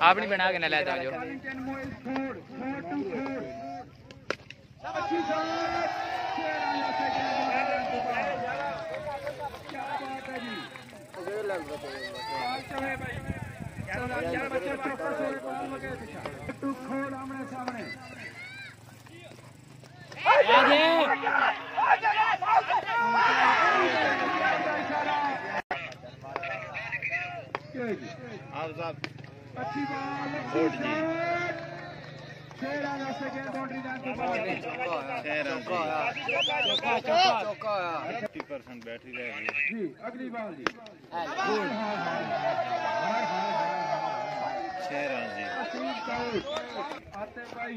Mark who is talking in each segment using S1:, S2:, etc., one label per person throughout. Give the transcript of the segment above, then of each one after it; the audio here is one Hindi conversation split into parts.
S1: आप नहीं बना के ना ले जाओ.
S2: अच्छी है हो टू खोल आमने सामने बॉल अच्छी शॉट छह रन से गेंद बाउंड्री जान के बाहर
S3: फिफ्टी परसेंट बैटरी रह
S2: जी अगली बॉल जी
S3: छह रन जी
S2: आते भाई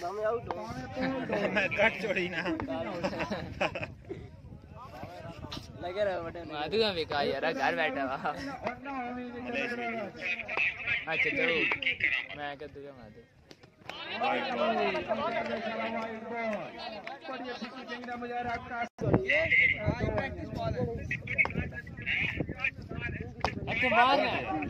S2: તમે આઉટ હો મે કટ છોડી
S3: ના लगे रहो बटे
S1: माधु का बेकार यार घर बैठा हुआ अच्छा चलो मैं। कर दूँगा माधु
S2: अच्छा
S1: मार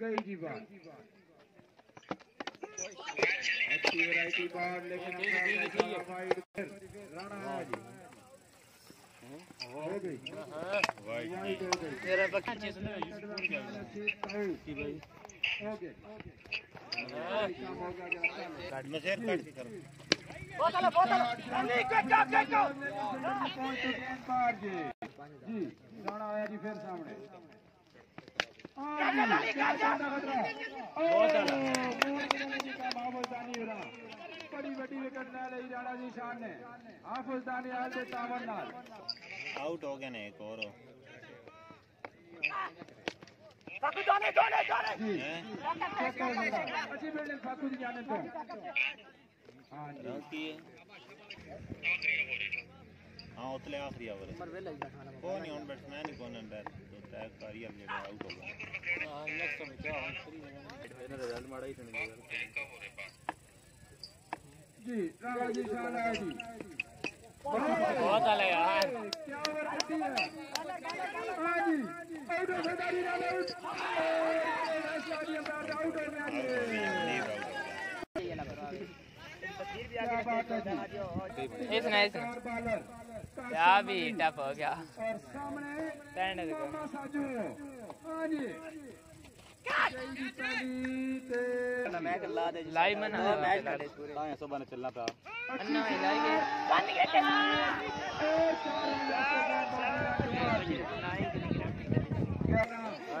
S2: गई जी बात। अच्छी वैरायटी बॉल लेकिन राणा जी तेरा बच्चा चेस
S1: में ओके
S2: काट में शेयर काट के बोतल बोतल
S3: Ali cut cut cut point
S2: बार जी जी राणा आया जी फिर सामने। बड़ी बड़ी विकेट ना ली राणा जी शान ने हाफुजदानी आल से तावन नाल
S3: आउट हो गए ने एक और।
S2: फाकू
S3: जाने जाने जाने।
S2: अच्छी बिल्डिंग फाकू जी जाने। तो हाँ गलती
S3: है। हाँ उतले आखरी ओवर पर वेला ही खाना कोई ऑन बैट्समैन ही कौन अंदर तो ट्रैक करी हम जेड़ा आउट हो गए
S4: हाँ नेक्स्ट में क्या ऑन फ्री में रिज़ल्ट माड़ा ही थने
S2: जी राणा जी शान जी।
S1: बहुत आला यार।
S2: क्या ओवर करती है हाँ। जी आउट हो सदारी रन आउट आउट हो। गया
S1: इसने इसने क्या भी टफ हो गया।
S2: और सामने हाँ जी।
S1: लाइव
S4: सुबह चलना था।
S1: अन्ना भाई लाइव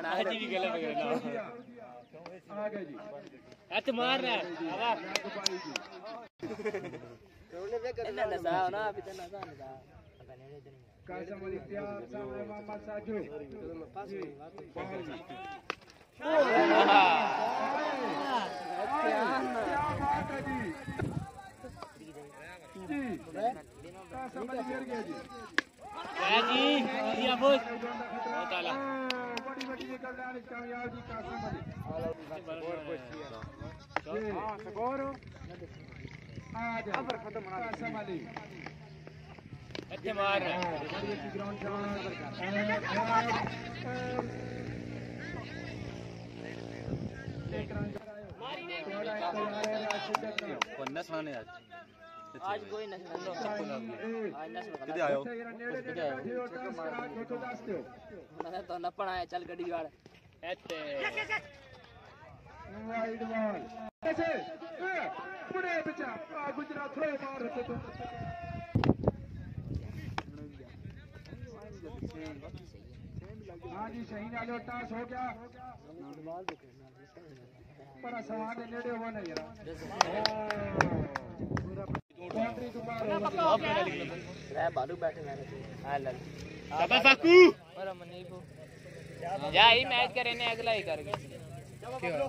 S1: आज भी
S2: आ गए
S1: मार रहा है हवा
S2: Kaza Malitia sama Mama Sajro. Kaza Malitia sama Mama Sajro.
S1: धक्के मार रहा
S4: आज।
S1: कोई
S4: नस आयो
S1: मैंने तो नपण आया चल गड्डी वाड़ एते
S2: वाइड बॉल पुणे बचा गुजरात थ्रो मार रहे तो हाँ जी टॉस हो गया। पर सवाल नेड़े हो नहीं बाउंड्री तो बाहर हो
S1: बालू बैठे मैंने हाँ लल
S3: शाबाश फाकू
S1: और मनी को जा ही मैच करे ने अगला ही कर गए क्यों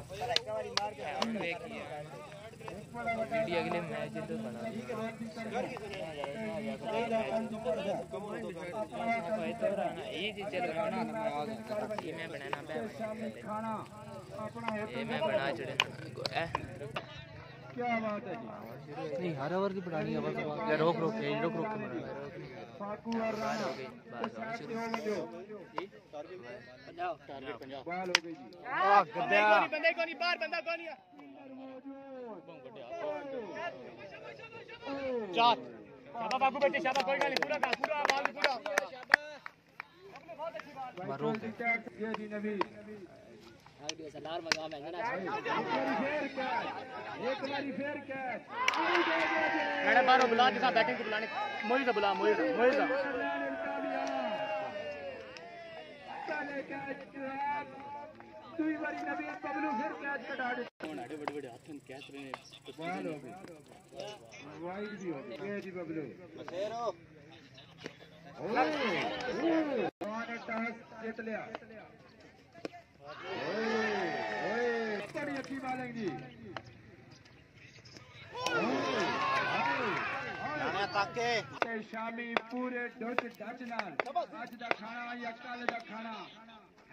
S1: इंडिया अगले मैच तो बना ये चीज़ चल रहा ना ये मैं बनाना
S2: सामने
S1: ये मैं बना चढ़े
S2: क्या बात है
S1: नहीं हर ओवर की है बस रोक रोक के रोक रोक के बनाना
S2: फाकू और राणा हो बाल हो गई जी
S3: बंदे को नहीं बाहर बंदा को नहीं चार शाबाश फाकू बेटे शाबाश कोई गल पूरा कर पूरा बाल पूरा।
S2: मारो ये जी नबी
S1: सलार मज़ा में ना
S2: एक बारी
S3: बुला के साथ बैटिंग को बुलाने मोहित बुला मोहित
S2: दुई बारी नबी पबलू फिर कैच कटा कौन
S1: आड़े बड़े बड़े हाथन कैच रहे
S2: वालो वाइड भी हो गया जी पबलू बसेरो ओए कौन टॉस जीत लिया ओए ओए बड़ी अच्छी बॉलिंग जी शामी पूरे डच डच नाल अज का खाना या कल का खाना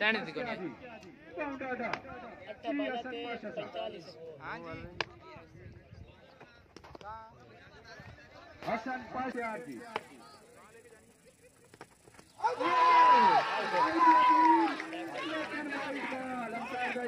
S1: जाने दे कोने
S2: हसन पाशा साहब हसन पाशा जी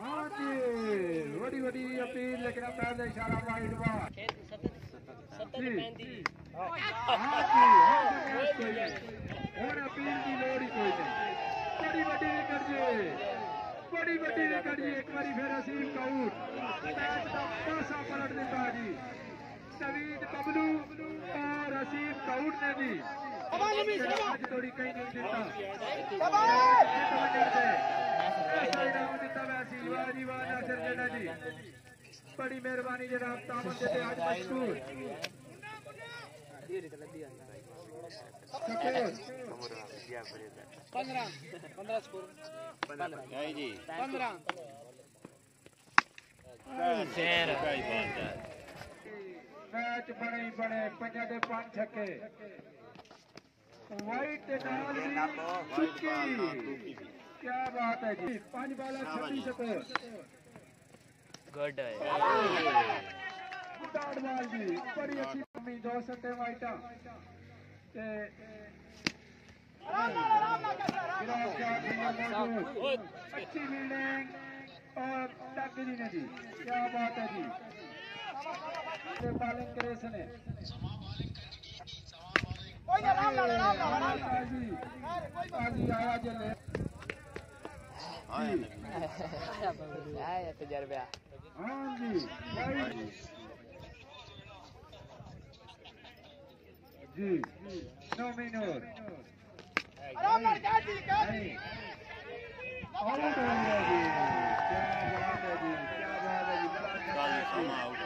S2: बड़ी बड़ी अपील लेकिन पहले इशारा वाइड बार और अपील की लोड़ ही कोई नहीं बड़ी बड़ी विकेट जी बड़ी बड़ी विकेट जी एक बारी फिर असीम कौर मैच का पासा पलट देता जी नवीद बबलू और असीम कौर ने भी थोड़ी कहीं नहीं देता धन्यवाद आखिर जेठा जी। बड़ी मेहरबानी जनाब, तामन जेठे आज मशहूर।
S3: पंद्रह पंद्रह
S1: स्कोर
S3: पंद्रह जी पंद्रह
S2: मैच बने ही बने, पंजा के पाँच छक्के। वाइट नाल भी चुकी क्या बात है जी? पाँच बाला छब्बीस
S1: गुड है?
S2: बाल जी बड़ी अच्छी कमी दो सट्टे वाइटा। ते। अच्छी फील्डिंग और टक जी ने जी क्या बात है जी? ते बॉलिंग करे इसने। ताजी ताजी आया जले
S1: आया तजर्बा
S2: जी नोमिनोर अरे मर जा जी का जी और तो जी क्या बात है जी क्या बात है जी